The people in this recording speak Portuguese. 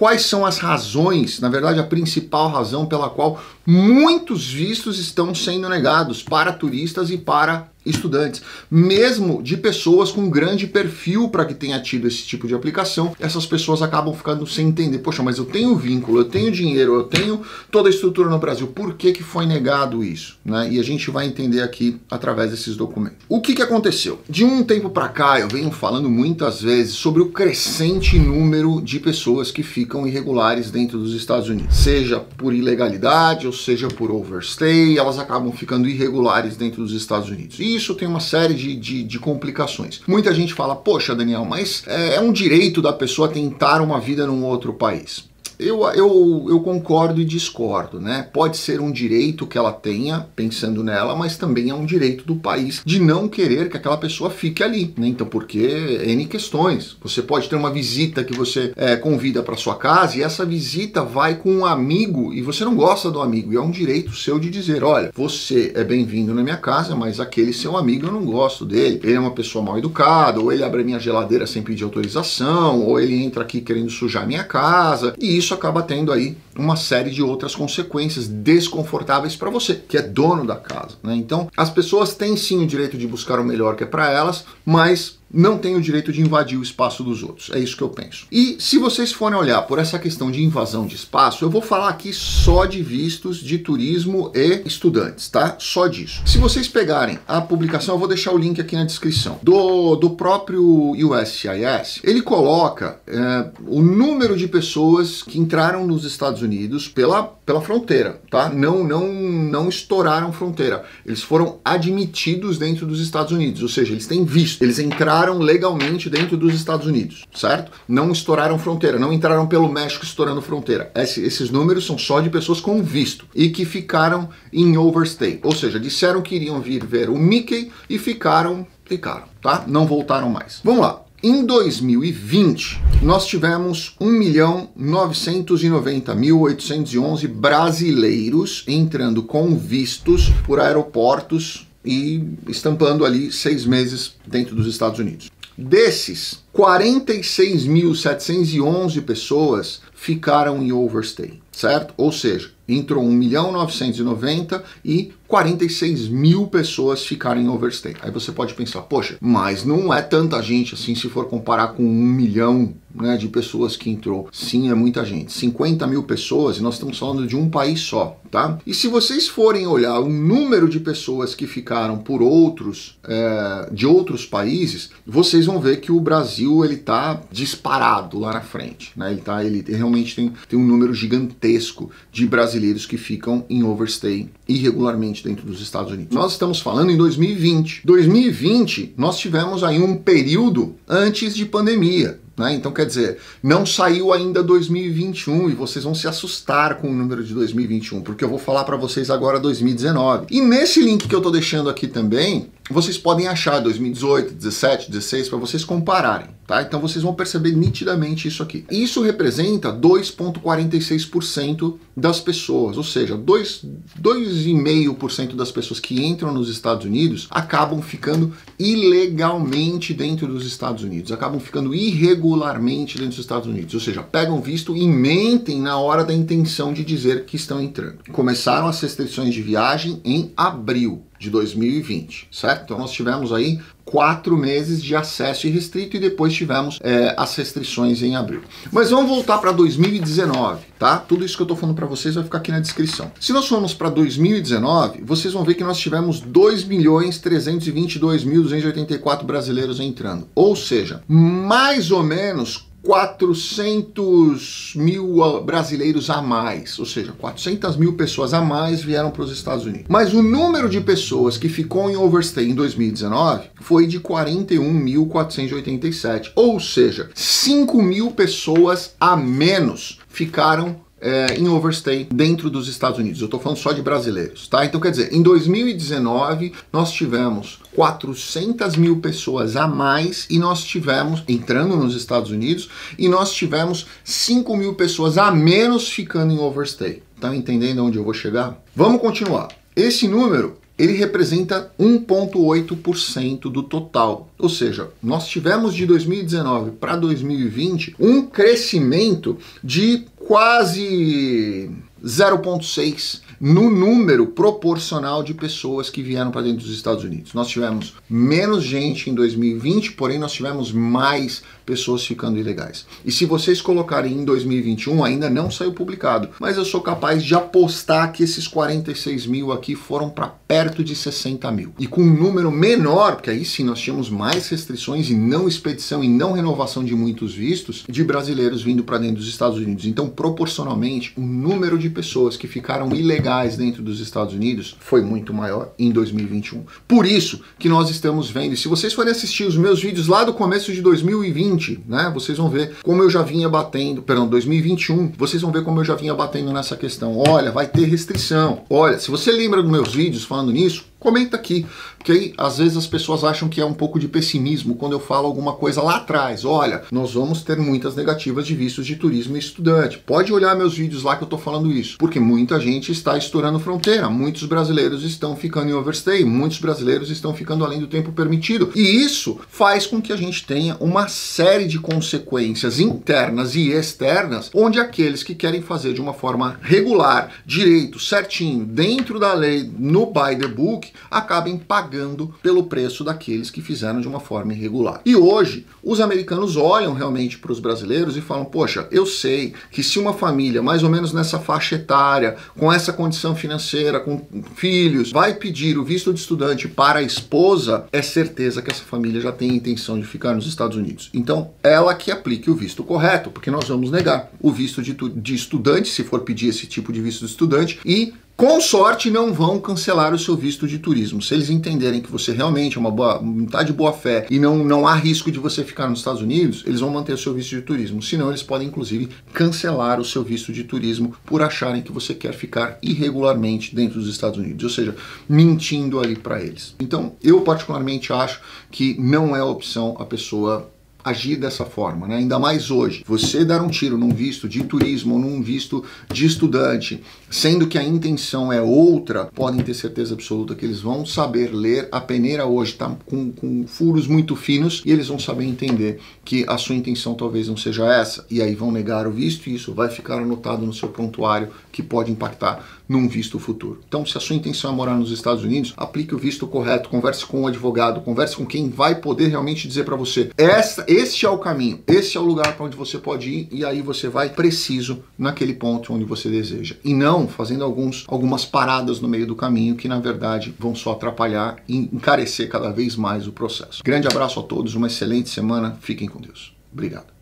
quais são as razões, na verdade, a principal razão pela qual muitos vistos estão sendo negados para turistas e para estudantes, mesmo de pessoas com grande perfil para que tenha tido esse tipo de aplicação, essas pessoas acabam ficando sem entender, poxa, mas eu tenho vínculo, eu tenho dinheiro, eu tenho toda a estrutura no Brasil, por que, que foi negado isso? Né? E a gente vai entender aqui através desses documentos. O que, que aconteceu? De um tempo para cá, eu venho falando muitas vezes sobre o crescente número de pessoas que ficam irregulares dentro dos Estados Unidos, seja por ilegalidade ou seja por overstay, elas acabam ficando irregulares dentro dos Estados Unidos. E isso tem uma série de, de, de complicações. Muita gente fala, poxa, Daniel, mas é, é um direito da pessoa tentar uma vida num outro país. Eu, eu, eu concordo e discordo, né? Pode ser um direito que ela tenha, pensando nela, mas também é um direito do país de não querer que aquela pessoa fique ali, né? Então, porque N questões. Você pode ter uma visita que você é, convida para sua casa e essa visita vai com um amigo e você não gosta do amigo. E é um direito seu de dizer: olha, você é bem-vindo na minha casa, mas aquele seu amigo eu não gosto dele. Ele é uma pessoa mal educada, ou ele abre a minha geladeira sem pedir autorização, ou ele entra aqui querendo sujar minha casa. E isso isso acaba tendo aí uma série de outras consequências desconfortáveis para você, que é dono da casa. Né? Então, as pessoas têm sim o direito de buscar o melhor que é para elas, mas não tem o direito de invadir o espaço dos outros. É isso que eu penso. E se vocês forem olhar por essa questão de invasão de espaço, eu vou falar aqui só de vistos de turismo e estudantes, tá? Só disso. Se vocês pegarem a publicação, eu vou deixar o link aqui na descrição, do, do próprio USCIS, ele coloca é, o número de pessoas que entraram nos Estados Unidos pela, pela fronteira, tá? Não, não, não estouraram fronteira. Eles foram admitidos dentro dos Estados Unidos, ou seja, eles têm visto, eles entraram entraram legalmente dentro dos Estados Unidos, certo? Não estouraram fronteira, não entraram pelo México estourando fronteira. Esse, esses números são só de pessoas com visto e que ficaram em overstay, ou seja, disseram que iriam vir ver o Mickey e ficaram, ficaram, tá? Não voltaram mais. Vamos lá. Em 2020, nós tivemos 1.990.811 brasileiros entrando com vistos por aeroportos e estampando ali seis meses dentro dos Estados Unidos. Desses, 46.711 pessoas ficaram em overstay, certo? Ou seja, entrou 1 milhão 990 e 46 mil pessoas ficaram em overstay. Aí você pode pensar, poxa, mas não é tanta gente assim se for comparar com um milhão né, de pessoas que entrou. Sim, é muita gente. 50 mil pessoas e nós estamos falando de um país só, tá? E se vocês forem olhar o número de pessoas que ficaram por outros, é, de outros países, vocês vão ver que o Brasil ele tá disparado lá na frente, né? Ele tá, ele realmente tem, tem um número gigantesco de brasileiros que ficam em overstay irregularmente dentro dos Estados Unidos. Nós estamos falando em 2020. 2020, nós tivemos aí um período antes de pandemia. Né? Então, quer dizer, não saiu ainda 2021 e vocês vão se assustar com o número de 2021, porque eu vou falar para vocês agora 2019. E nesse link que eu estou deixando aqui também, vocês podem achar 2018, 17, 16 para vocês compararem, tá? Então vocês vão perceber nitidamente isso aqui. Isso representa 2.46% das pessoas, ou seja, 2,5% das pessoas que entram nos Estados Unidos acabam ficando ilegalmente dentro dos Estados Unidos, acabam ficando irregularmente dentro dos Estados Unidos, ou seja, pegam visto e mentem na hora da intenção de dizer que estão entrando. Começaram as restrições de viagem em abril de 2020, certo? Então nós tivemos aí quatro meses de acesso irrestrito e depois tivemos é, as restrições em abril. Mas vamos voltar para 2019, tá? Tudo isso que eu estou falando para vocês vai ficar aqui na descrição. Se nós formos para 2019, vocês vão ver que nós tivemos 2.322.284 brasileiros entrando. Ou seja, mais ou menos 400 mil brasileiros a mais, ou seja, 400 mil pessoas a mais vieram para os Estados Unidos. Mas o número de pessoas que ficou em overstay em 2019 foi de 41.487, ou seja, 5 mil pessoas a menos ficaram é, em overstay dentro dos Estados Unidos. Eu estou falando só de brasileiros, tá? Então, quer dizer, em 2019 nós tivemos 400 mil pessoas a mais e nós tivemos entrando nos Estados Unidos e nós tivemos 5 mil pessoas a menos ficando em overstay. Tá entendendo onde eu vou chegar? Vamos continuar. Esse número ele representa 1,8% do total. Ou seja, nós tivemos de 2019 para 2020 um crescimento de quase 0,6 no número proporcional de pessoas que vieram para dentro dos Estados Unidos. Nós tivemos menos gente em 2020, porém nós tivemos mais pessoas ficando ilegais. E se vocês colocarem em 2021, ainda não saiu publicado, mas eu sou capaz de apostar que esses 46 mil aqui foram para perto de 60 mil. E com um número menor, porque aí sim nós tínhamos mais restrições e não expedição e não renovação de muitos vistos de brasileiros vindo para dentro dos Estados Unidos. Então, proporcionalmente, o número de pessoas que ficaram ilegais dentro dos Estados Unidos foi muito maior em 2021. Por isso que nós estamos vendo, se vocês forem assistir os meus vídeos lá do começo de 2020, né, vocês vão ver como eu já vinha batendo, perdão, 2021, vocês vão ver como eu já vinha batendo nessa questão. Olha, vai ter restrição. Olha, se você lembra dos meus vídeos falando nisso, comenta aqui, porque aí às vezes as pessoas acham que é um pouco de pessimismo quando eu falo alguma coisa lá atrás. Olha, nós vamos ter muitas negativas de vistos de turismo e estudante. Pode olhar meus vídeos lá que eu tô falando isso, porque muita gente está estourando fronteira, muitos brasileiros estão ficando em overstay, muitos brasileiros estão ficando além do tempo permitido. E isso faz com que a gente tenha uma série de consequências internas e externas, onde aqueles que querem fazer de uma forma regular, direito, certinho, dentro da lei, no by the book, acabem pagando pelo preço daqueles que fizeram de uma forma irregular. E hoje, os americanos olham realmente para os brasileiros e falam: Poxa, eu sei que se uma família, mais ou menos nessa faixa etária, com essa condição financeira, com filhos, vai pedir o visto de estudante para a esposa, é certeza que essa família já tem a intenção de ficar nos Estados Unidos. Então, ela que aplique o visto correto, porque nós vamos negar o visto de, de estudante, se for pedir esse tipo de visto de estudante, e com sorte, não vão cancelar o seu visto de turismo. Se eles entenderem que você realmente é uma boa, tá de boa fé e não, não há risco de você ficar nos Estados Unidos, eles vão manter o seu visto de turismo. Senão, eles podem, inclusive, cancelar o seu visto de turismo por acharem que você quer ficar irregularmente dentro dos Estados Unidos, ou seja, mentindo ali para eles. Então, eu particularmente acho que não é opção a pessoa agir dessa forma, né? ainda mais hoje. Você dar um tiro num visto de turismo ou num visto de estudante, sendo que a intenção é outra, podem ter certeza absoluta que eles vão saber ler. A peneira hoje está com, com furos muito finos e eles vão saber entender que a sua intenção talvez não seja essa, e aí vão negar o visto e isso vai ficar anotado no seu prontuário que pode impactar num visto futuro. Então, se a sua intenção é morar nos Estados Unidos, aplique o visto correto, converse com o advogado, converse com quem vai poder realmente dizer para você: essa, este é o caminho, esse é o lugar para onde você pode ir, e aí você vai preciso naquele ponto onde você deseja. E não fazendo alguns, algumas paradas no meio do caminho que, na verdade, vão só atrapalhar e encarecer cada vez mais o processo. Grande abraço a todos, uma excelente semana, fiquem com Deus. Obrigado.